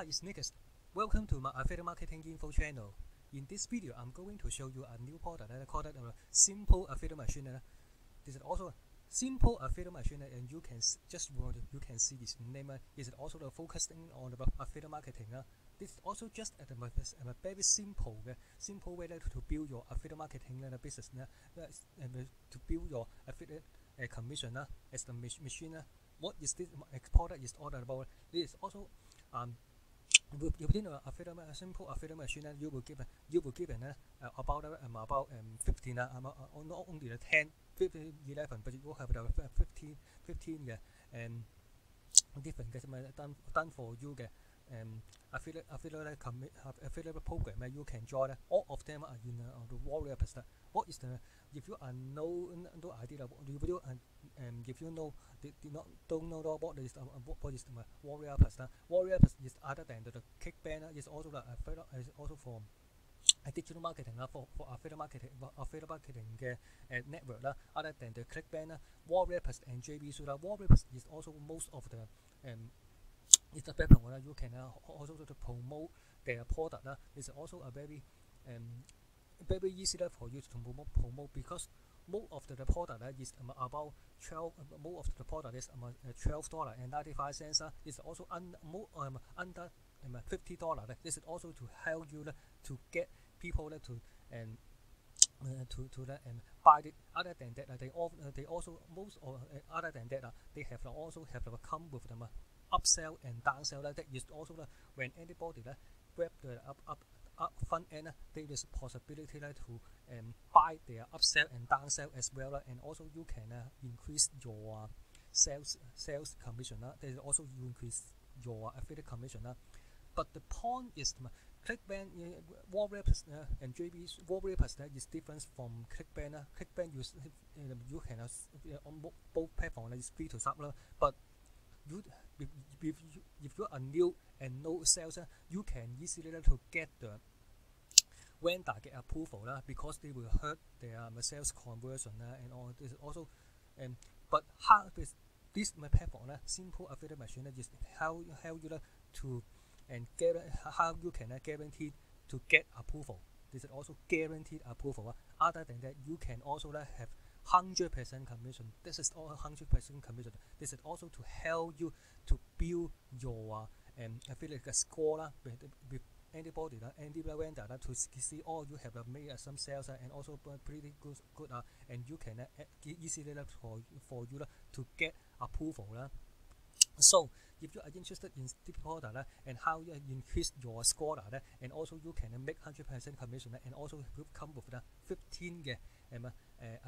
Hi, it's Nicholas. Welcome to my affiliate marketing info channel. In this video, I'm going to show you a new product that I call it a uh, simple affiliate machine. Uh, this is also a simple affiliate machine, and you can just what you can see this name. Uh, is also the focusing on the affiliate marketing. This is also just a very simple, simple way to build your affiliate marketing business, to build your affiliate commission as the machine. What is this product is all about? This is also um, within a affiliate a simple affiliate machine you will give you will give uh, about um, about um, 15 uh, um, uh, not only the 10 15 11 but you will have the 15 15嘅 um, different 嘅 done done for you 嘅 um, affiliate, affiliate, commit, affiliate program that you can join. All of them are in uh, the warrior percent. What is the if you are no no idea if you and um, uh, if you know do, did not don't know what is uh, what is the warrior percent. Warrior percent is other than the, the ClickBank is also the uh, affiliate uh, is also for uh, digital marketing 啦，for for for affiliate marketing affiliate marketing 嘅誒 network Other than the clickbank 啦，Warrior Plus and JB 書啦，Warrior Plus is also most of the 誒。it's a platform where you can also to promote their product. Uh, it's also a very um, very easy for you to promote, promote because most of the, product uh, is um, about 12 uh, most of the product is um, uh, 12 dollar and 95 cents ah, uh, is also un, more, um, under um, 50 dollar uh, this is also to help you uh, to get people um, uh, to and um, to to the and buy it other than that they all uh, they also most or uh, other than that uh, they have also have come with them upsell and downsell. That is also when anybody uh, grab the up up up front end, uh, there is possibility to um, buy their upsell and downsell as well. Uh, and also you can uh, increase your sales sales commission. There is also you increase your affiliate commission. But the point is. Uh, ClickBank, Warrior uh, and JB Warrior uh, is different from ClickBank. ClickBank you, you can on both platforms is free to sub, but you if, if, you, are new and no sales, uh, you can easily to get the vendor get approval uh, because they will hurt their um, sales conversion uh, and all this also um, but how this this my platform uh, simple affiliate machine is how how you to and get how you can guarantee to get approval. This is also guaranteed approval. Other than that, you can also have 100% commission. This is all 100% commission. This is also to help you to build your um, affiliate score with, with anybody, uh, any vendor uh, to see all you have uh, made uh, some sales uh, and also pretty good, good uh, and you can uh, easily uh, for, for you uh, to get approval. Uh. So if you are interested in this product uh, and how you increase your score uh, and also you can make 100% commission uh, and also come with the 15 uh, um, uh,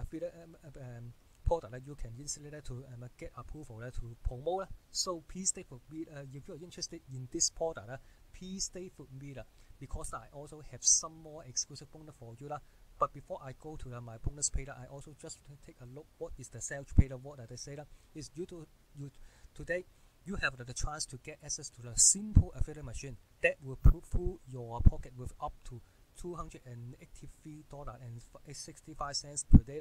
affiliate um, product that you can easily to get approval to promote. So please stay with me if you are interested in this product. Please stay with me because I also have some more exclusive bonus for you. But before I go to my bonus page, I also just take a look what is the sales page. What I say? Is due to you today you have the chance to get access to the simple affiliate machine that will fill your pocket with up to $283.65 per day.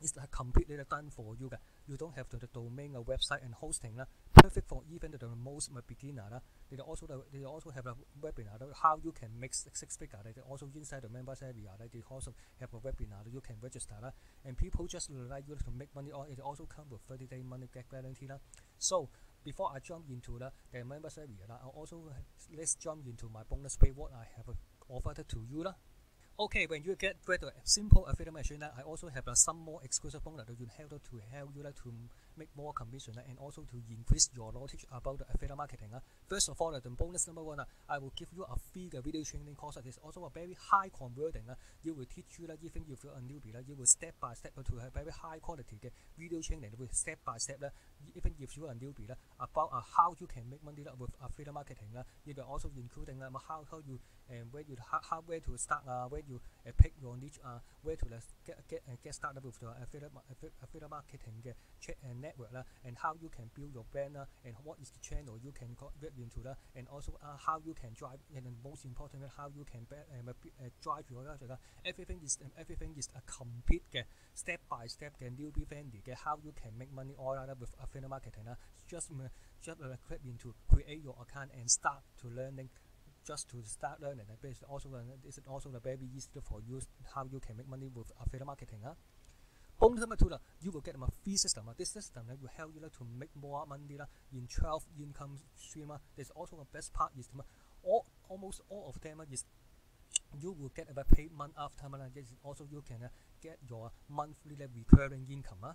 It's completely done for you. You don't have to the domain, a website, and hosting. Perfect for even the most beginner. They also they also have a webinar how you can make six figure. They also inside the members area. They also have a webinar you can register. And people just like you to make money. Or it also come with 30 day money back guarantee. So before I jump into the, the members area, I'll also let's jump into my bonus pay what I have offered to you. Okay, when you get ready to simple affiliate machine, I also have uh, some more exclusive bonus that you have to help you uh, to make more commission uh, and also to increase your knowledge about the affiliate marketing. Uh. First of all, the bonus number one, I will give you a free video training course that is also a very high converting. You will teach you even if you're a newbie, you will step by step to a very high quality video training with step by step, even if you are a newbie about uh, how you can make money with affiliate marketing it will also including um, how, how you and where you how, how where to start uh, where you uh, pick your niche uh, where to get get get started with the affiliate, affiliate marketing network and how you can build your brand and what is the channel you can get into and also how you can drive and most important how you can um, drive your project everything is everything is a complete step by step 嘅 newbie friendly 嘅 how you can make money all with affiliate marketing 啦。Just just uh, click into create your account and start to learning. Just to start learning, and also uh, this is also very easy for you how you can make money with affiliate marketing 啊。bonus number two you will get a fee system this system will help you to make more money in 12 income stream there's also a best part is all almost all of them is you will get a pay month after month this also you can get your monthly recurring income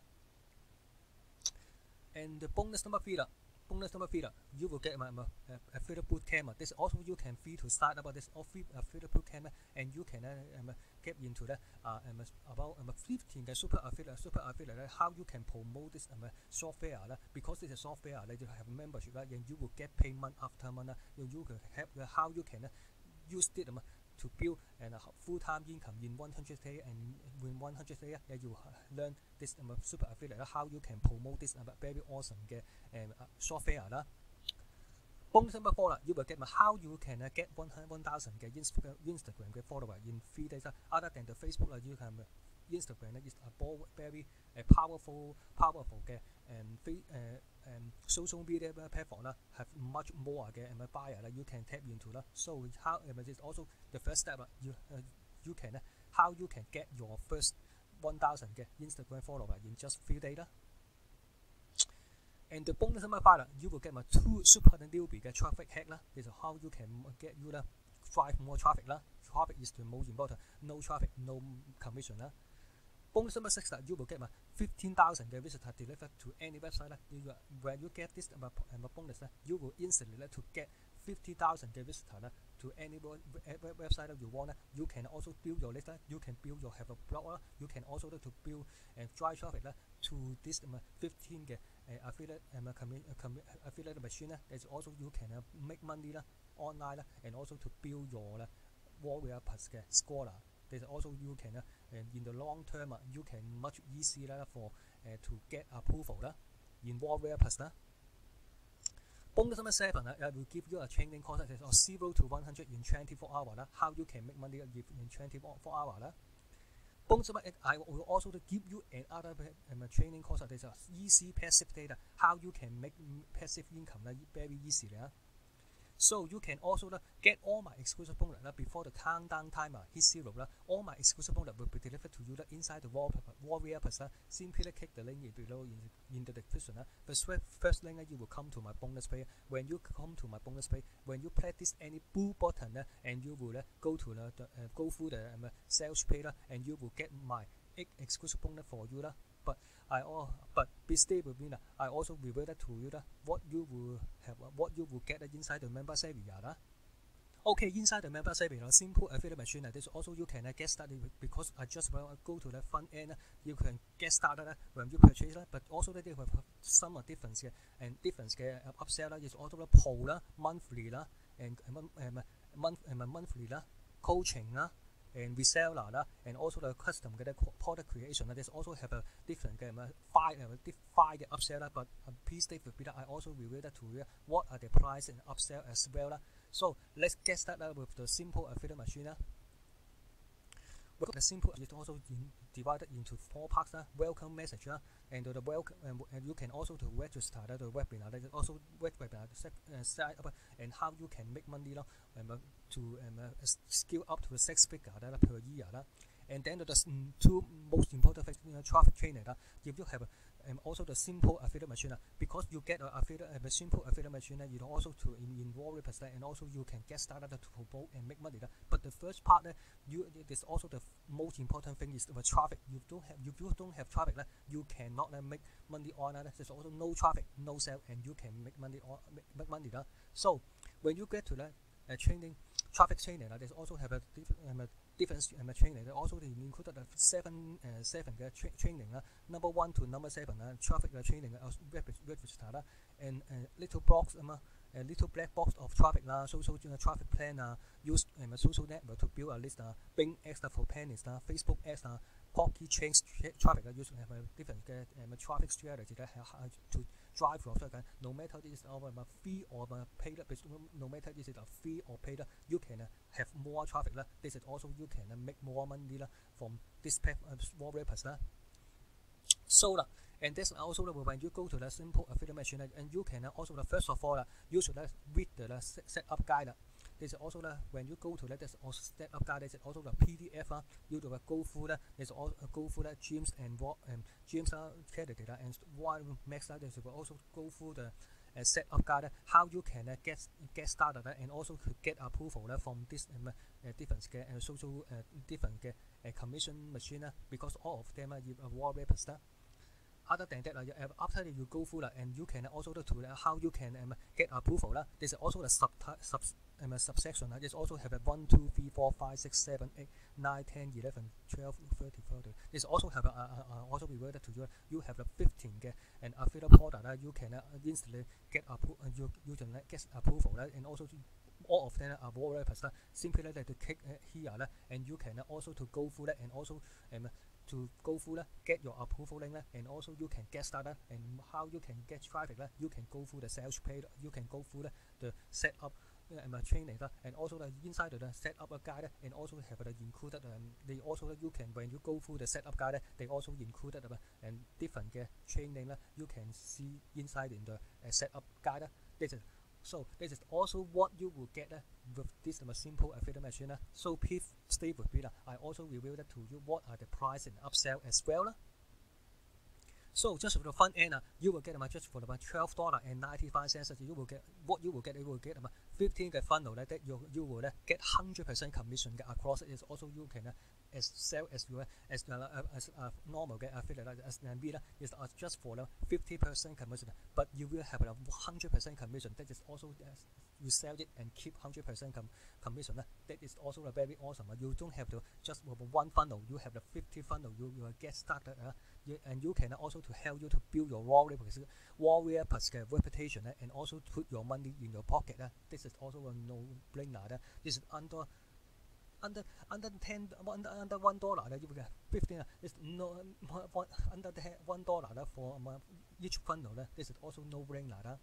and the bonus number feeder, bonus number feeder, you will get um, a, a feeder boot camera. Ah. This also you can feed to start about this off uh, feeder boot camera, ah. and you can uh, um, get into the uh, um, about um, 15 the super affiliate, super affiliate, ah. how you can promote this um, software uh, because it's a software uh, you have membership and you will get payment after month uh, you can have uh, how you can uh, use it um, to build and a full-time income in 100 day and in 100 day yeah, you learn this um, super affiliate how you can promote this um, very awesome 嘅诶 software 啦。Bonus number four you will get how you can uh, get one one thousand get Instagram Instagram get follower in three days. Other than the Facebook you can Instagram is a very uh, powerful powerful 嘅诶 uh, um, social media platform have much more 嘅 um, buyer you can tap into So how um, is also the first step you you can how you can get your first one thousand get Instagram follower in just few days and the bonus number five you will get my two super newbie get traffic hack This is how you can get you lah drive more traffic Traffic is the most important. No traffic, no commission Bonus number six you will get my fifteen thousand. Get visitor delivered to any website When you get this um, bonus you will instantly to get fifty thousand. Get visitor to any website you want. You can also build your list. You can build your have a blog. You can also to build and drive traffic to this 15嘅 affiliate um, affiliate machine. There's also you can uh, make money online and also to build your warrior plus also you can uh, and in the long term you can much easier for uh, to get approval in warrior plus. Bonus number seven, uh, I will give you a training course that is uh, 0 to 100 in 24 hours. Uh, how you can make money in 24 hours. Uh. Bonus number eight, I will also give you another um, training course that is uh, easy passive data. How you can make passive income uh, very easily. Uh. So you can also uh, get all my exclusive bonus uh, before the countdown timer hits zero. Uh, all my exclusive bonus will be delivered to you uh, inside the Warrior Plus. Uh, simply click the link below in, in the description. Uh, the first link uh, you will come to my bonus page. When you come to my bonus page, when you this any blue button uh, and you will uh, go to the, the uh, go through the um, sales page uh, and you will get my exclusive bonus for you. Uh, but I all but be stay with. I also revealed to you that what you will have what you will get inside the member area. Okay, inside the member area, simple affiliate machine. This also you can uh, get started because I just will go to the front end. You can get started uh, when you purchase, but also they have some uh, difference and difference uh, upsell is also the pro monthly and uh, month uh, monthly coaching and reseller lah, and also the custom 嘅 product creation There's also have a different 嘅 five 诶 five 嘅 upsell 啦，but please stay with me I also reveal that to you what are the price and upsell as well 啦。So let's get started with the simple affiliate machine 啦。 the simple is also in, divided into four parts. Uh, welcome message uh, and the welcome and, and you can also to register uh, the webinar. There's also web webinar set, uh, set up and how you can make money uh, um, to um, uh, scale up to six figure uh, per year. Uh, and then the two most important things, you traffic training. Uh, if you have and also the simple affiliate machine ah. because you get a affiliate a simple affiliate machine ah, you know also to in, involve percent and also you can get started to promote and make money ah. but the first part you this also the most important thing is the traffic. You don't have if you don't have traffic you cannot make money on there's also no traffic no sale and you can make money on make money so when you get to that training traffic training there's also have a different different uh, training also they included uh, seven uh, seven 嘅 tra training uh, number one to number seven uh, traffic uh, training uh, register uh, and uh, little box um, a little black box of traffic uh, social uh, traffic plan uh, use um, social network to build a list uh, Bing ads for pennies uh, Facebook ads uh, copy change traffic uh, use have a different uh, um, traffic strategy uh, to drive 出緊，no matter this is our free or paid um, no matter this is a free or paid you can have more traffic This is also you can make more money from this more rappers So and that's also when you go to the simple affiliate machine and you can also first of all you should read the setup guide there's also the, when you go to that, there's also step up guide, there's also the PDF, uh, you do a go through that, there's also uh, go through the James and what um, gyms are data and why max that, there's also go through the uh, set up guide, uh, how you can uh, get get started uh, and also get approval uh, from this um, uh, different social uh, different uh, uh, commission machine uh, because all of them are uh, uh wallpapers. Uh, other than that, uh, after you go through uh, and you can also do uh, how you can um, get approval. Uh, there's also the sub, sub um, subsection. Uh, there's also have a 1, 2, 3, 4, 5, 6, 7, 8, 9, 10, 11, 12, 30, 40. There's also have a, uh, uh, also reverted to you. You have the 15 uh, and affiliate product uh, you can uh, instantly get appro- uh, you, you can uh, get approval uh, and also all of them are rappers. Uh, simply uh, to click uh, here uh, and you can uh, also to go through that and also um, to go through get your approval link and also you can get started and how you can get traffic you can go through the sales page you can go through the setup um, training uh, and also the inside the setup guide and also have the included um, they also you can when you go through the setup guide they also included uh, and different uh, training uh, you can see inside in the uh, setup guide this is so this is also what you will get uh, with this uh, simple affiliate machine. Uh. So please stay with me. Uh. I also revealed to you what are the price and upsell as well. Uh. So just for the front end, uh, you will get about just for about twelve dollar and ninety five cents. You will get what you will get. You will get about fifteen the funnel that you you will uh, get hundred percent commission across. It is also you can uh, as sell as you as uh, as uh, normal get affiliate like as NB is uh, just for the fifty percent commission, but you will have a hundred percent commission. That is also uh, you sell it and keep hundred percent com- commission. Uh, that is also a very awesome. Uh, you don't have to just one funnel. You have the fifty funnel. You you get started. Uh, you, and you can also to help you to build your warrior warrior plus reputation uh, and also put your money in your pocket. Uh, this is also a no brainer. Uh, this is under under under ten under under one dollar you will get fifteen. It's no one under ten, one dollar for um, uh, each funnel. This is also no brainer. Uh,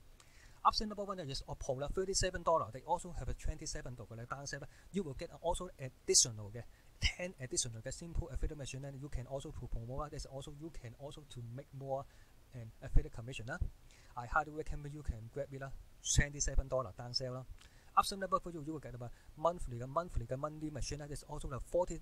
option number one is Oppo thirty-seven dollar. They also have a twenty-seven dollar downside. You will get also additional 10 additional simple affiliate machine. You can also to promote. There's also you can also to make more and affiliate commission. Uh, I highly recommend you can grab it. Twenty-seven dollar downsell. Option number for you, you will get about monthly 嘅 monthly 嘅 monthly machine is also like forty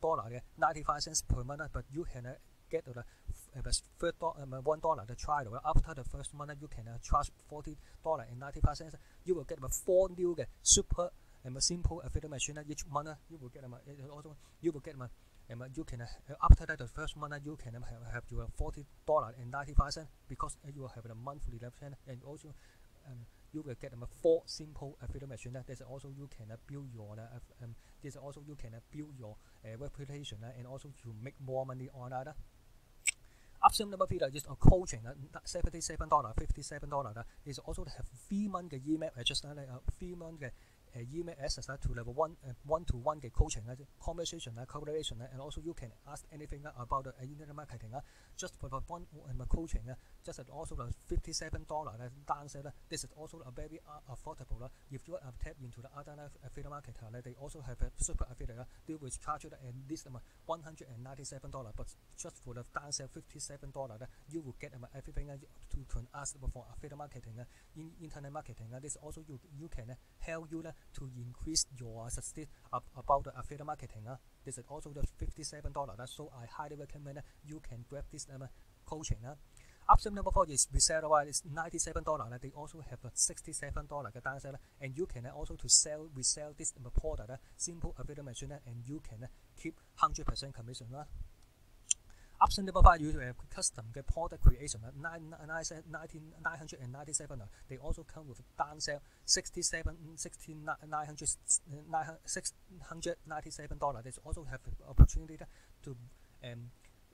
dollar 嘅 ninety five cents per month but you can uh, get the uh, third dollar um, one dollar the trial after the first month you can uh, charge forty dollar and ninety five cents you will get about four new 嘅 super and a simple affiliate machine each month you will get um, also you will get um, and you can uh, after that the first month you can um, have, have your forty dollar and ninety five cents because you will have a monthly option and also um, you will get um, four simple affiliate machine. There's also you can uh, build your uh, um, there's also you can uh, build your uh, reputation uh, and also to make more money on that. Option number three is a coaching uh, seventy-seven dollar, fifty-seven dollar. Is also have three month email just uh, three month uh, Uh, email access to level one uh, one to one 嘅 coaching uh, conversation uh, collaboration and also you can ask anything about the internet marketing just for the one uh, coaching just also the fifty seven dollar downside this is also a very affordable if you uh, tap into the other affiliate marketer they also have a super affiliate they will charge you at least um, one hundred and ninety seven dollar but just for the downside fifty seven dollar you will get um, everything to, to ask for affiliate marketing in internet marketing this also you you can help you to increase your success about the affiliate marketing. Uh. This is also the $57. Uh, so I highly recommend uh, you can grab this um, coaching. Uh. Option number four is resell is $97. Uh, they also have a $67 downside uh, and you can uh, also to sell resell this um, product uh, simple affiliate machine uh, and you can uh, keep 100% commission. Uh. Option number five, you have custom product creation at 997 They also come with downsell 67 $697. They also have opportunity to um,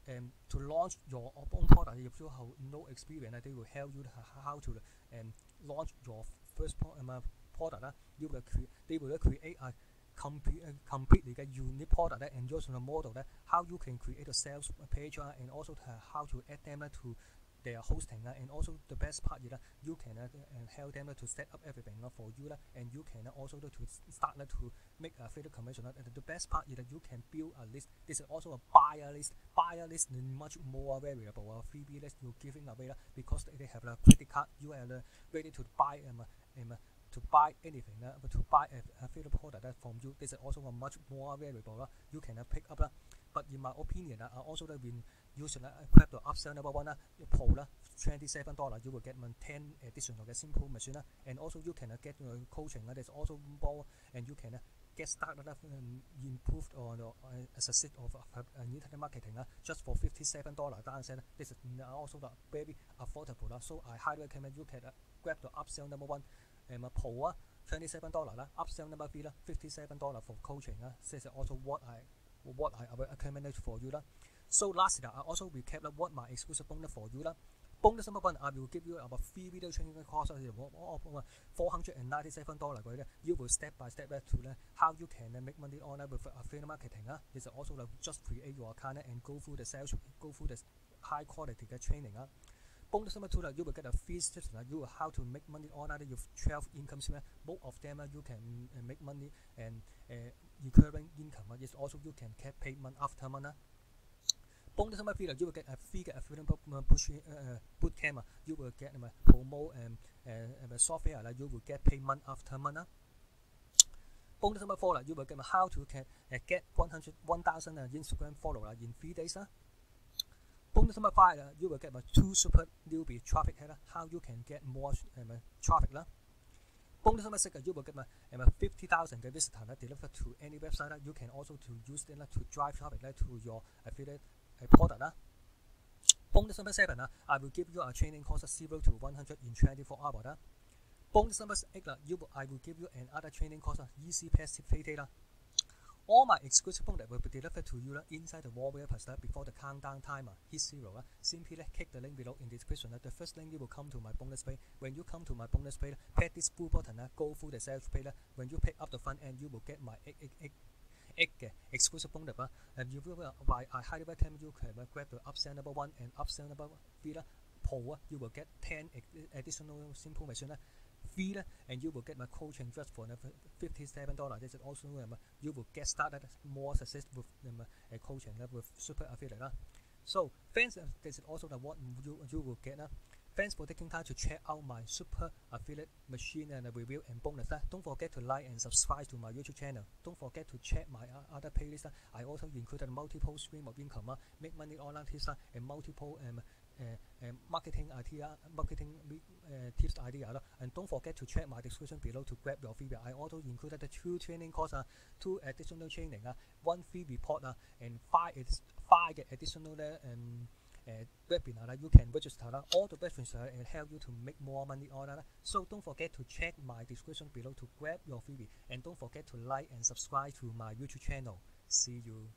um, to launch your own product. If you have no experience, they will help you how to um, launch your first um, product. You will create, they will create a complete completely get unique product that using the model that how you can create a sales page uh, and also how to add them uh, to they are hosting uh, and also the best part uh, you can uh, help them uh, to set up everything uh, for you uh, and you can uh, also uh, to start uh, to make a affiliate commission uh, and the best part is that you can build a list. This is also a buyer list. Buyer list is much more variable uh, freebie list you're giving away uh, because they have a credit card you are uh, ready to buy um, um, to buy anything uh, but to buy a affiliate product uh, from you this is also a much more variable uh, you can uh, pick up uh, but in my opinion uh, also that when you should uh, grab the upsell number one uh, pro uh, $27 you will get 10 additional simple machine uh, and also you can uh, get uh, coaching uh, there's also more and you can uh, get started uh, and improved on uh, as a set of uh, internet marketing uh, just for $57 downstairs. This is also uh, very affordable. Uh, so I highly recommend you can uh, grab the upsell number one um, Pro uh, $27 uh, upsell number three uh, $57 for coaching. Uh, this is also what I what I recommended for you. Uh. So lastly, I also recap uh, what my exclusive bonus for you. Uh. Bonus number one, I will give you about free video training course of $497 You will step by step to how you can make money online with affiliate marketing. Uh. It's also just create your account and go through the sales, go through the high quality training. Uh. Number two, like, you will get a free tips. You will how to make money online with 12 income streams. Both of them, you can uh, make money and uh, recurring income. It's also you can get paid month after month. Bonus number three, you will get a free affiliate push uh, boot camp. Uh, you will get um, promo and uh, software. Like, you will get paid month after month. Bonus number four, you will get how to can, uh, get 100, 1,000 uh, Instagram followers in three days. Uh. Bonus number five, uh, you will get my two super newbie traffic header, how you can get more um, traffic. Uh. Bonus number six, uh, you will get my um, 50,000 visitors uh, delivered to any website. Uh. You can also to use them uh, to drive traffic uh, to your affiliate uh, product. Uh. Bonus number seven, uh, I will give you a training course 0 to 100 in 24 hours. Uh. Bonus number eight, uh, you will, I will give you another training course, uh, easy passive trading. All my exclusive bonus will be delivered to you inside the Plus before the countdown timer uh, hits zero. Uh, simply uh, click the link below in the description. The first link you will come to my bonus page. When you come to my bonus page, press this blue button, go through the sales page. When you pick up the front end, you will get my exclusive bonus. And you will, I highly recommend you can grab the upsell number one and upsell number three. Pro, you will get 10 additional simple machine and you will get my coaching just for $57. This is also you will get started more success with a coaching uh, with super affiliate. Uh. So thanks, uh, this is also the what you, you will get. Thanks for taking time to check out my super affiliate machine and review and bonus. Don't forget to like and subscribe to my YouTube channel. Don't forget to check my other playlist. I also included multiple stream of income, make money online tips and multiple um, uh, uh, marketing idea, marketing uh, tips idea. And don't forget to check my description below to grab your feedback. I also included the two training courses, two additional training, one free report, and five, five additional um, uh, webinar that you can register. All the webinars uh, help you to make more money online. So don't forget to check my description below to grab your freebie. And don't forget to like and subscribe to my YouTube channel. See you.